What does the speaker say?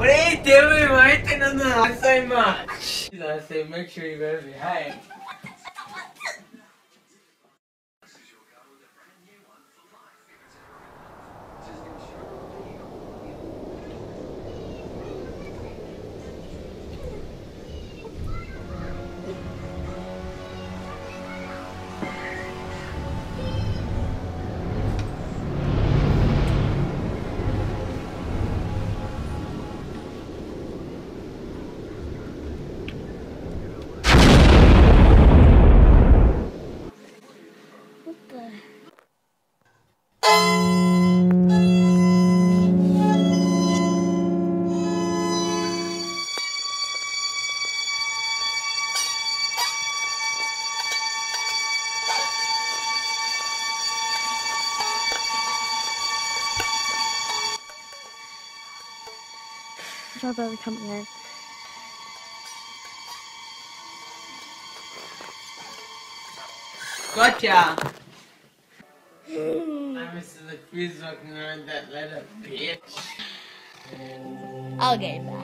What are you doing, Why are you Martin? On the last time. Last time, make sure you go behind. What Sorry about the company. Gotcha! I'm Mr. the Freeze walking around that letter, bitch. I'll get it back.